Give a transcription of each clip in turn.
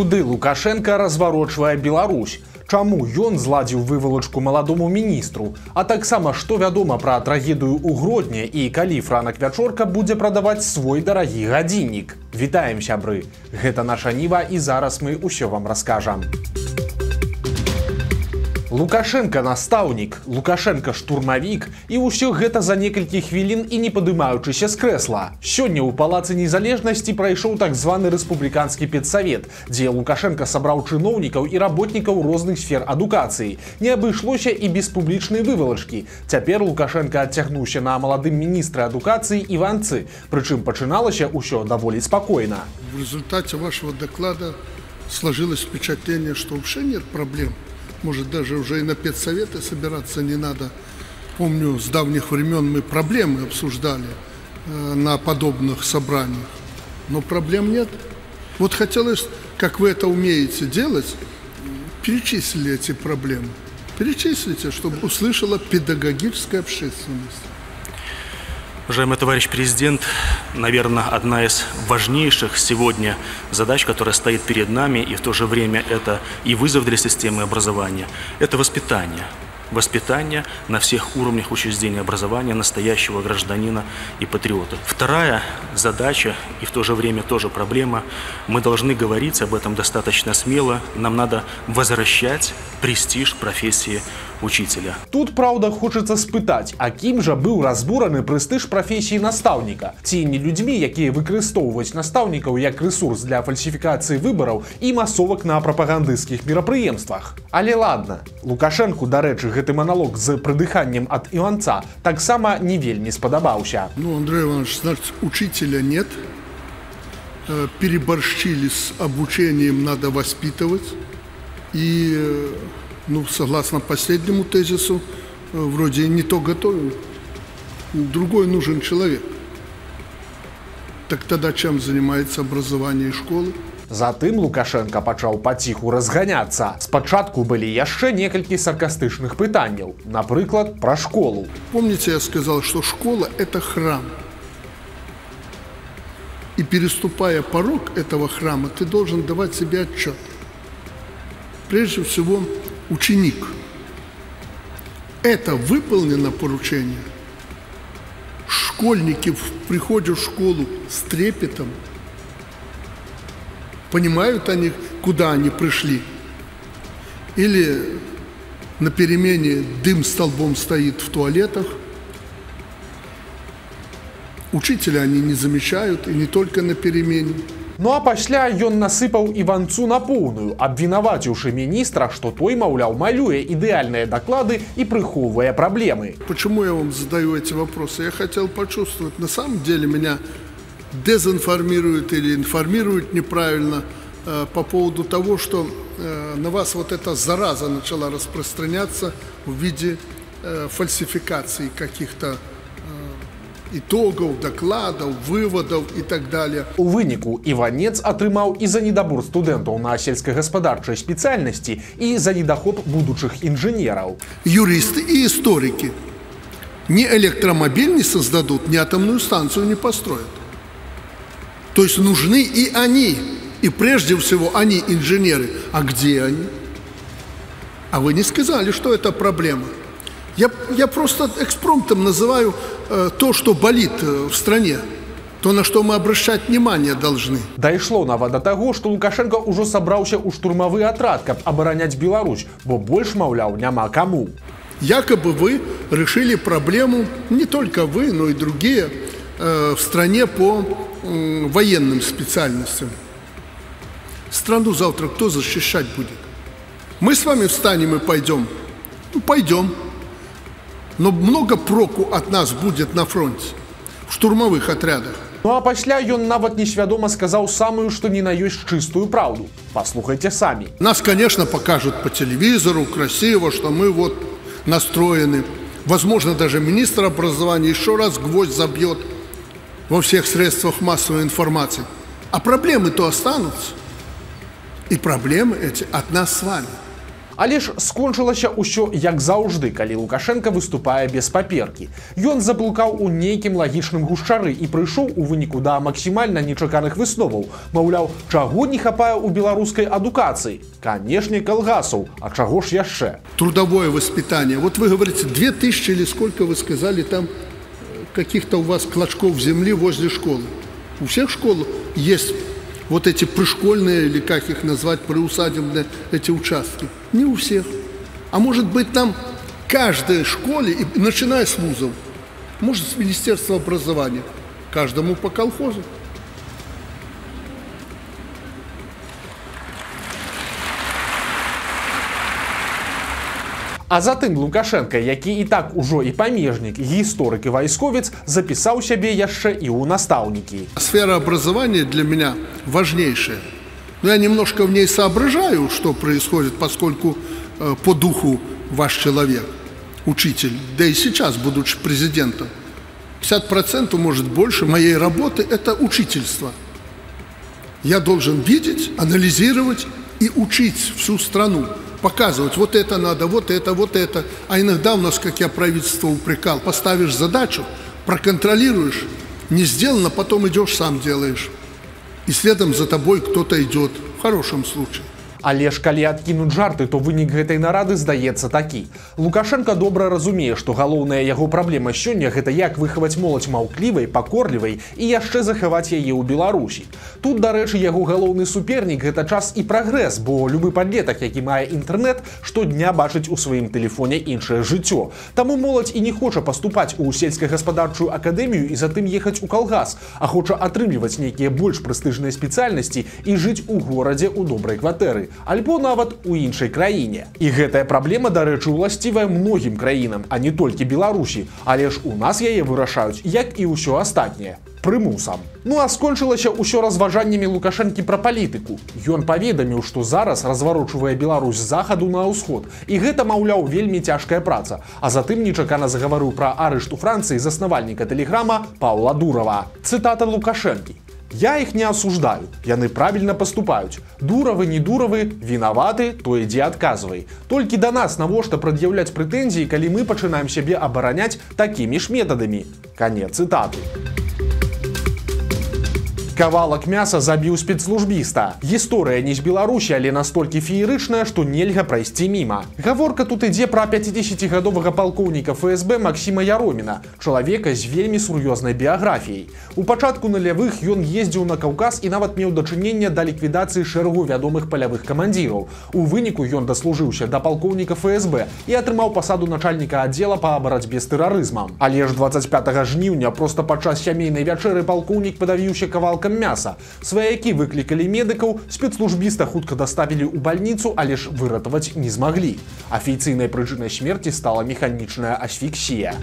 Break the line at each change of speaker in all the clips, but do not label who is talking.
куды лукашенко разварочвае Беларусь? Чаму ён зладзіў вывалачку маладому міністру? А таксама што вядома пра трагедыю ў гродні і калі франак вячорка будзе прадаваць свой дарагі гадзіннік. Вітаем сябры! Гэта наша ніва і зараз мы ўсё вам раскажам. у Лукашенко настаўнік, Лукашенко штурмавік і ўсё гэта за некалькі хвілін і не падымаючыся з крэсла. Сёння ў палацы незалежнасці прайшоў так званы рэспубліканскі педсавет, дзе Лукашенко сабраў чыноўнікаў і работнікаў розных сфер адукацыі. Не абышлося і без публічнай вывалачкі. Цяпер Лукашенко адцягнуўся на маладым міністры адукацыі іванцы, прычым пачыналася ўсё даволі спакойна.
В результате вашего доклада сложилось впечатление, что вообще нет проблем может, даже уже и на педсоветы собираться не надо. Помню, с давних времен мы проблемы обсуждали э, на подобных собраниях. Но проблем нет. Вот хотелось, как вы это умеете делать, перечислили эти проблемы. Перечислите, чтобы услышала педагогическая общественность.
Уважаемый товарищ президент, наверное, одна из важнейших сегодня задач, которая стоит перед нами, и в то же время это и вызов для системы образования, это воспитание – воспитания на всех уровнях учреждения образования настоящего гражданина и патриота. Вторая задача и в то же время тоже проблема, мы должны говорить об этом достаточно смело, нам надо возвращать престиж профессии учителя.
Тут, правда, хочется спытать, а кім жа быў разбураны прэстыж прафесіі настаўніка? Ці не людзьмі, якія выкарыстоўваюць настаўнікаў як ресурс для фальсіфікацыі выбараў і масовак на прапагандысцкіх мерапрыемствах. Але ладно, Лукашенку, дарэчы, гэты маналог з прыдыханнем ад іванца таксама не вельмі спадабаўся
ну андрей иванович значит учителя нет э, переборщили с обучением надо воспитывать и э, ну согласно последнему тезису э, вроде не то готовим другой нужен человек так тогда чем занимается образование школы
Затым Лукашенко пачаў паціху разганяцца. Спачатку былі яшчэ некалькі саркастычных пытанняў, напрыклад, пра школу.
Помните, я сказал, что школа – это храм. И переступая порог этого храма, ты должен давать себе отчет. Прежде всего, ученик. Это выполнено поручение. Школьники в приходе в школу с трепетом – Понимают они, куда они пришли? Или на перемене дым столбом стоит в туалетах. Учителя они не замечают, и не только на перемене.
Ну а пасля ён насыпаў іванцу на поўную, абвінаваціўшы міністра, што той, маўляў, малюе ідэальныя доклады и прыхоўвае проблемы.
Почему я вам задаю эти вопросы? Я хотел почувствовать, на самом деле меня дезинформируют или информируют неправильно э, по поводу того, что э, на вас вот эта зараза начала распространяться в виде э, фальсификации каких-то итогов, докладов, выводов и так далее.
У выніку Іванец атрымаў і за недабор студэнтаў на сельскагаспадарчай спецыяльнасці і за недахоп будучых інжынераў.
Юристы и историки ни электромобиль не создадут, ни атомную станцию не построят. То есть нужны и они. И прежде всего они инженеры. А где они? А вы не сказали, что это проблема. Я, я просто экспромтом называю э, то, что болит э, в стране. То, на что мы обращать внимание должны.
Дайшло нават до того, что Лукашенко уже собрался у штурмовый отряд, каб оборонять Беларусь, бо больше, маўляў, няма кому.
Якобы вы решили проблему, не только вы, но и другие, в стране по военным специальностям. Страну завтра кто защищать будет? Мы с вами встанем и пойдем. Ну, пойдем. Но много проку от нас будет на фронте, в штурмовых отрядах.
Ну а пасля ён нават несвядома сказаў самую, што не на ёсць чыстую праўду. Послухайте сами.
Нас, конечно, покажут по телевизору красиво, что мы вот настроены. Возможно, даже министр образования еще раз гвоздь забьет во всех средствах массовой информации. А проблемы то останутся. И проблемы эти от нас с вами.
Але ж скончылася ўсё як заўжды калі лукашенко выступае без паперкі ён заблукаў у нейкім лагічным гушчары і прыйшоў у выніку да максімальна нечаканых высноваў маўляў чаго не хапае у беларускай адукацыі канешне калгасаў а чаго ж яшчэ
трудовое воспитание вот вы говорите 2000 или сколько вы сказали там каких-то у вас клочков земли возле школы у всех школ есть вот эти пришкольные, или как их назвать, приусадебные эти участки. Не у всех. А может быть там каждой школе, начиная с вузов, может с Министерства образования, каждому по колхозу.
А затым Лукашенко, які і так ужо і памежнік, гісторык і вайсковец запісаў сябе яшчэ і ў настаўнікі.
Сфера образования для меня важнейшая. Но я немножко в ней соображаю, что происходит, поскольку э, по духу ваш человек, учитель, да и сейчас, будучи президентом, 50% может больше моей работы – это учительство. Я должен видеть, анализировать и учить всю страну показывать, вот это надо, вот это, вот это. А иногда у нас, как я правительство упрекал, поставишь задачу, проконтролируешь, не сделано, потом идешь сам делаешь. И следом за тобой кто-то идет, в хорошем случае.
Але ж калі адкінуць жарты, то вынік гэтай нарады здаецца такі. Лукашенко добра разумее, што галоўная яго праблема сёння гэта як выхаваць моладзь маўклівай, пакорлівай і яшчэ захаваць яе ў Беларусі. Тут, дарэчы, яго галоўны супернік гэта час і прагрэс, бо любы падлетак, які мае інтэрнэт, штодня бачыць у сваім тэлефоне іншае жыццё. Таму моладзь і не хоча паступаць у сельскагаспадарчую акадэмію і затым ехаць у калгас, а хоча атрымліваць нейкія больш прэстыжныя спецыяльнасці і жыць у горадзе ў добрай кватэры альбо нават у іншай краіне. І гэтая праблема, дарэчы, уласцівая многім краінам, а не толькі Беларусі, але ж у нас яе вырашаюць, як і ўсё астатняе прымусам. Ну а скончылася ўсё разважаннямі лукашэнкі пра палітыку. Ён паведаміў, што зараз разварочвае Беларусь захаду на ўсход. І гэта, маўляў, вельмі цяжкая праца. А затым нечакана загаварыў пра арышт у Францыі заснавальніка тэлеграма Паўла Дурава. Цытата Лукашэнкі. Я их не осуждаю, яны правильно поступаюць. Дуравы, не дуравы, вінаваты, то ідзе адказвай. Толькі да нас навошта прад'яўляць прэтэнзіі, калі мы пачынаем сябе абараняць такімі ж метадамі. Канец цытаты. Кавалак мяса забіў спецслужбіста. Гісторыя не з Беларусі, але настолькі феерычная, што нельга прайсці міма. Гаворка тут ідзе пра 50гадовага палкоўніка ФСБ Макссіма Яроміна, чалавека з вельмі сур'ёзнай біяграфіяй. У пачатку налявых ён ездзіў на Каўказ і нават меў дачынення да ліквідацыі шэрагу вядомых палявых камандзіраў. У выніку ён даслужыўся да палкоўніка ФСБ і атрымаў пасаду начальніка аддзела па барацьбе з тэрарызмам. Але ж 25 жніўня проста падчас сямейнай вячэры палкоўнік падавіўся кавалкам кусочкам мяса. Сваякі выклікалі медыкаў, спецслужбіста хутка даставілі ў бальніцу, але ж выратаваць не змаглі. Афіцыйнай прычынай смерці стала механічная асфіксія.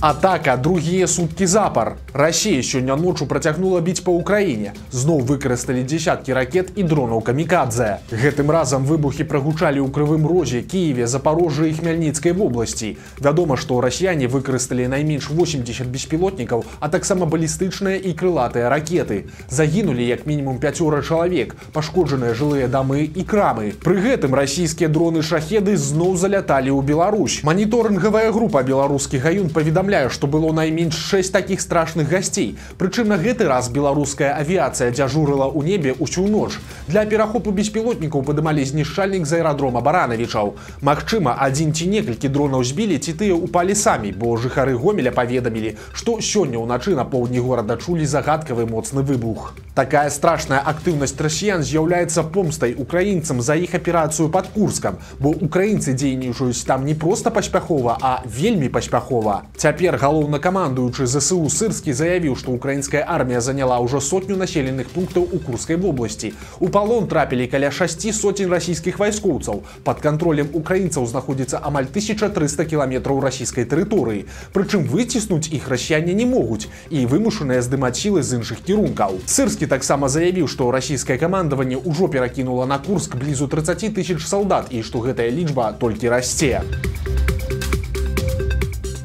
Атака другія суткі запар. Расія сёння ночу працягнула біць па ўкраіне. Зноў выкарысталі дзесяткі ракет і дронаў камікадзе. Гэтым разам выбухі прагучалі ў крывым розе, Киеве, Запорожжа і Хмяльніцкай вобласці. Вядома, што расіяне выкарысталі найменш 80 беспілотнікаў, а таксама балістычныя і крылатыя ракеты. Загінулі як мінімум пяцёра чалавек, пашкоджаныя жылыя дамы і крамы. Пры гэтым расійскія дроны шахеды зноў заляталі ў Беларусь. Маніторынгавая група беларускі гаюн паведамляе паведамляе, што было найменш 6 такіх страшных гасцей. Прычым на гэты раз беларуская авіяцыя дзяжурыла ў небе ўсю ноч. Для перахопу беспілотнікаў падымалі знішчальнік з аэрадрома баранавічаў. Магчыма, адзін ці некалькі дронаў збілі ці тыя упалі самі, бо жыхары гомеля паведамілі, што сёння ўначы на поўдні горада чулі загадкавы моцны выбух. Такая страшная актыўнасць расіян з'яўляецца помстай украінцам за іх аперацыю под курскам, бо украінцы дзейнічаюць там не проста паспяхова, а вельмі паспяхова. Цяпер Цяпер галоўнакамандуючы ЗСУ сырскі заявіў, што украінская армія заняла ўжо сотню населеных пунктаў у курскай вобласці. У палон трапілі каля 6 сотень расійскіх вайскоўцаў. Пад кантролем украінцаў знаходзіцца амаль 1300 кіламетраў расійскай тэрыторыі. Прычым выціснуць іх расіяне не могуць і вымушаныя здымаць сілы з іншых кірункаў. Сырскі таксама заявіў, што расійскае камандаванне ўжо перакінула на курск блізу 30 тысяч салдат і што гэтая лічба толькі расце.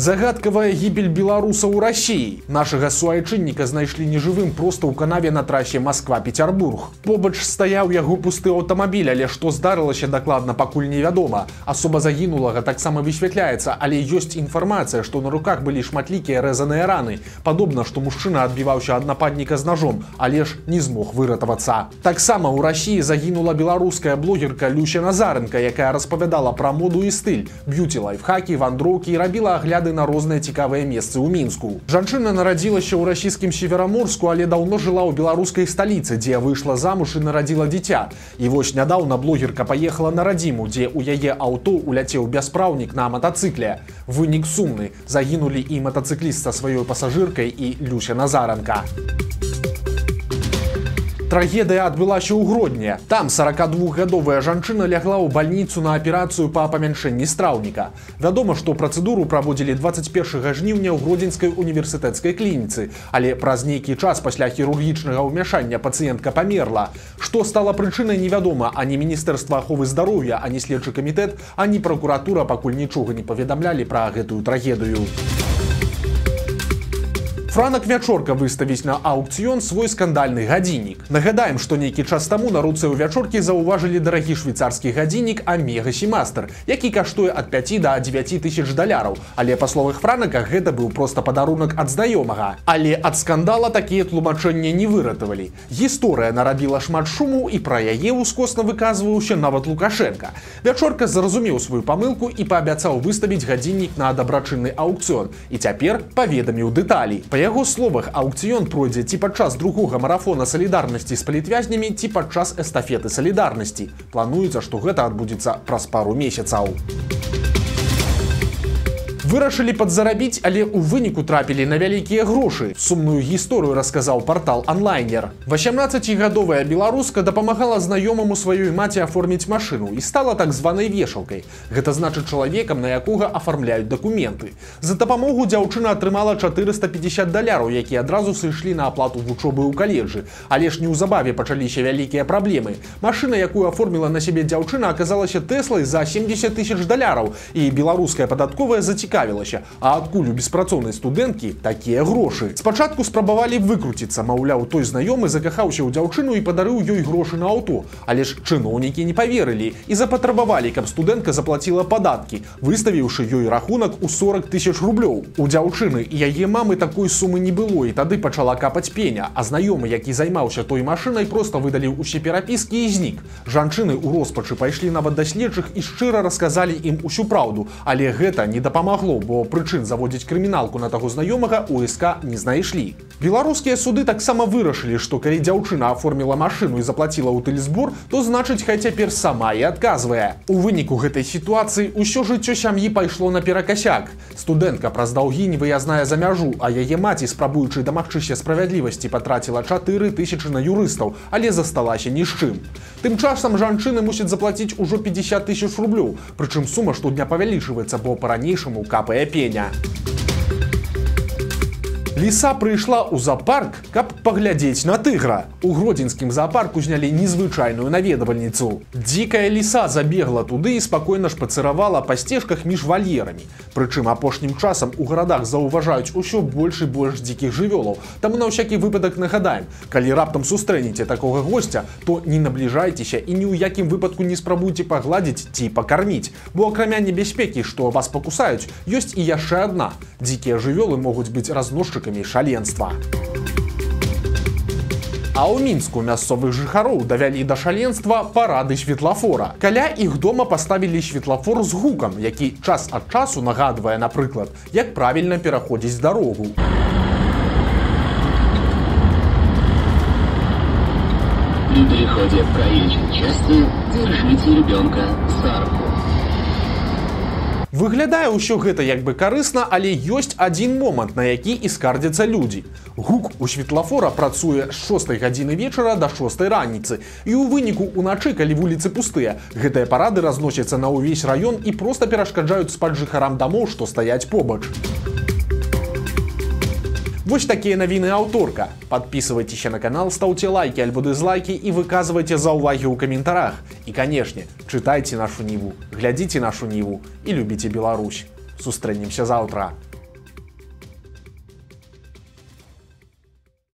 Загадкавая гибель беларуса ў рассіі. Нашага суайчынніка знайшлі нежывым проста ў канаве на трасе Москва-Петербург. Побач стаяў яго пусты аўтамабіль, але што здарылася дакладна пакуль невядома. Асоба загінулага таксама высвятляецца, але ёсць інфармацыя, што на руках былі шматлікія рэзаныя раны. Падобна, што мужчына адбіваўся ад нападніка з ножом, але ж не змог выратавацца. Таксама ў рассіі загінула беларуская блогерка Люся Назаренко, якая распавядала пра моду і стыль, б'юці лайфхакі, вандроўкі і рабіла агляд агляды на розныя цікавыя месцы ў мінску. Жанчына нарадзілася ў расійскім севераморску, але даўно жыла ў беларускай сталіцы, дзе выйшла замуж і нарадзіла дзіця. І вось нядаўна блогерка паехала на радзіму, дзе ў яе аўто уляцеў бяспраўнік на матацыкле. Вынік сумны загінулі і матацыкліст са сваёй пасажыркай і Люся Назаранка. Трагедыя адбылася ў грудні. Там 42гадовая жанчына лягла ў бальніцу на аперацыю па памяншэнні страўніка. Вядома, што працэдуру праводзілі 21 жніўня ў гродзенскай універсітэцкай клініцы, але праз нейкі час пасля хірургічнага ўмяшання пацыентка памерла. Што стала прычынай невядома, ані міністэрства аховы здароўя, ані следчы камітэт, ані пракуратура пакуль нічога не паведамлялі пра гэтую трагедыю. Франак вячорка выставіць на аукцыён свой скандальны гадзіннік. Нагадаем, што нейкі час таму на руцэ ў вячоркі заўважылі дарагі швейцарскі гадзіннік Амегасімастер, які каштуе ад 5 до 9 тысяч даляраў. Але па словах франаках гэта быў проста падарунак ад знаёмага. Але ад скандала такія тлумачэнні не выратавалі. Гісторыя нарабіла шмат шуму і пра яе ўскосна выказваўся нават Лукашенко. Вячорка зразумеў сваю памылку і паабяцаў выставіць гадзіннік на дабрачынны аукцыён. І цяпер паведаміў дэталі. Па яго словах аукцыён пройдзе ці падчас другога марафона салідарнасці з палітвязнямі ці падчас эстафеты салідарнасці. Плануецца, што гэта адбудзецца праз пару месяцаў Вырашылі падзарабіць але ў выніку трапілі на вялікія грошы сумную гісторыю расказаў портал онлайнер 18гадовая беларуска дапамагала знаёмаму сваёй маці аформіць машыну і стала так званай вешалкай. Гэта значыць чалавекам на якога афармляюць дакументы. За дапамогу дзяўчына атрымала 450 даляраў якія адразу сышлі на аплату вучобы ў каледжы. Але ж неўзабаве пачаліся вялікія праблемы. Машына якую аформіла на сябе дзяўчына аказалася тэслай за 70 тысяч даляраў і беларуская падатковая зацікавіла цікавілася а адкуль у беспрацоўнай студэнткі такія грошы? Спачатку спрабавалі выкруціцца маўляў той знаёмы закахаўся ў дзяўчыну і падарыў ёй грошы на аўто. Але ж чыноўнікі не поверылі і запатрабавалі каб студэнтка заплатила падаткі выставіўшы ёй рахунак у 40 тысяч рублёў. У дзяўчыны і яе мамы такой сумы не было і тады пачала капаць пеня а знаёмы які займаўся той машынай просто выдалі усе перапіскі і знік. Жанчыны ў роспачы пайшлі нават даследчых і шчыра расказалі ім усю праўду але гэта не дапамагло дапамагло, бо прычын заводзіць крыміналку на таго знаёмага у СК не знайшлі. Беларускія суды таксама вырашылі, што калі дзяўчына аформіла машыну і заплаціла ў тэлесбор, то значыць хай цяпер сама і адказвае. У выніку гэтай сітуацыі ўсё жыццё сям'і пайшло на перакасяк. Студэнтка праз даўгі не выязная за мяжу, а яе маці, спрабуючы дамагчыся справядлівасці патраціла 4 тысячи на юрыстаў, але засталася ні з чым. Тым часам жанчыны мусяць заплаціць ужо 50 тысяч рублёў, прычым сума штодня павялічваецца, бо па-ранейшаму ပွဲပညာ Ліса прыйшла ў зоапарк, каб паглядзець на тыгра. У гродзенскім зоапарку знялі незвычайную наведавальніцу. Дзікая ліса забегла туды і спакойна шпацыравала па сцежках між вальерамі. Прычым апошнім часам у гарадах заўважаюць усё больш і больш дзікіх жывёлаў. Таму на ўсякі выпадак нагадаем, калі раптам сустрэнеце такога гостя, то не набліжайцеся і ні ў якім выпадку не спрабуйце пагладзіць ці пакарміць. Бо акрамя небяспекі, што вас пакусаюць, ёсць і яшчэ адна. Дзікія жывёлы могуць быць разносчыкамі знакамі шаленства. А ў мінску мясцовых жыхароў давялі да шаленства парады светлафора. Каля іх дома паставілі светлафор з гукам, які час ад часу нагадвае, напрыклад, як правільна пераходзіць дарогу.
При переходе в проезжей части держите ребенка за руку.
Выглядае ўсё гэта як бы карысна, але ёсць адзін момант, на які і скардзяцца людзі. Гук у светлафора працуе з 6 гадзіны вечара да 6 раніцы. І ў выніку уначы, калі вуліцы пустыя, гэтыя парады разносяцца на ўвесь раён і проста перашкаджаюць спаць жыхарам дамоў, што стаяць побач. Вось такія навіны аўторка. Подписывайтеся на канал, стаўце лайки альбо дызлайки і выказвайце заўвагі ў каментарах. І канешне, чытайце нашу ніву, глядзіце нашу ніву і любіце Беларусь. Сустрэнемся заўтра.